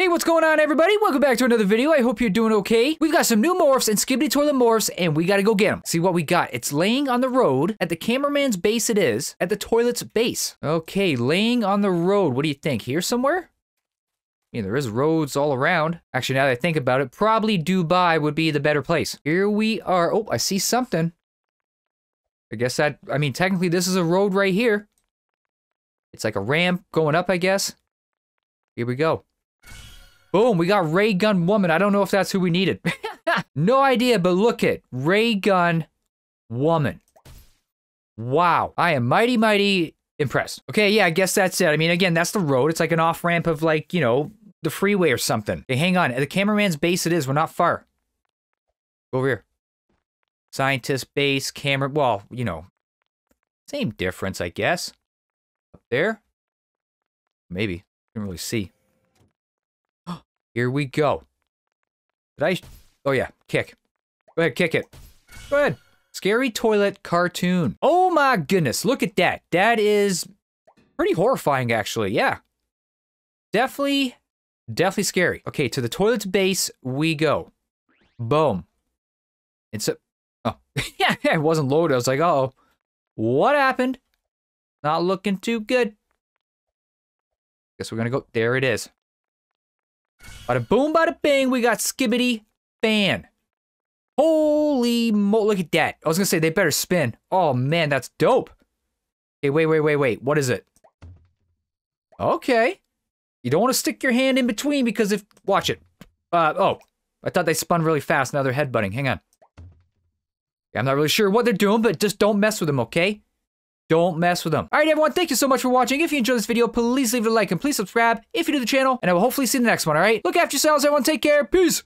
Hey, what's going on, everybody? Welcome back to another video. I hope you're doing okay. We've got some new morphs and Skibidi Toilet morphs, and we gotta go get them. See what we got. It's laying on the road. At the cameraman's base it is. At the toilet's base. Okay, laying on the road. What do you think? Here somewhere? I mean, there is roads all around. Actually, now that I think about it, probably Dubai would be the better place. Here we are. Oh, I see something. I guess that, I mean, technically this is a road right here. It's like a ramp going up, I guess. Here we go. Boom, we got Ray Gun Woman. I don't know if that's who we needed. no idea, but look it. Ray Gun Woman. Wow. I am mighty, mighty impressed. Okay, yeah, I guess that's it. I mean, again, that's the road. It's like an off ramp of like, you know, the freeway or something. Hey, hang on. At the cameraman's base it is. We're not far. Go over here. Scientist base, camera. Well, you know, same difference, I guess. Up there? Maybe. Can't really see. Here we go. Did I? Oh yeah, kick. Go ahead, kick it. Go ahead. Scary toilet cartoon. Oh my goodness, look at that. That is pretty horrifying, actually. Yeah. Definitely, definitely scary. Okay, to the toilet's base we go. Boom. It's a. Oh, yeah, it wasn't loaded. I was like, uh oh. What happened? Not looking too good. Guess we're gonna go. There it is. Bada boom, bada bang, we got Skibidi Fan. Holy mo- look at that. I was gonna say they better spin. Oh man, that's dope. Okay, wait, wait, wait, wait. What is it? Okay. You don't want to stick your hand in between because if watch it. Uh oh. I thought they spun really fast. Now they're headbutting. Hang on. I'm not really sure what they're doing, but just don't mess with them, okay? Don't mess with them. All right, everyone, thank you so much for watching. If you enjoyed this video, please leave it a like and please subscribe if you're new to the channel, and I will hopefully see you in the next one, all right? Look after yourselves, everyone. Take care. Peace.